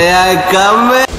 I come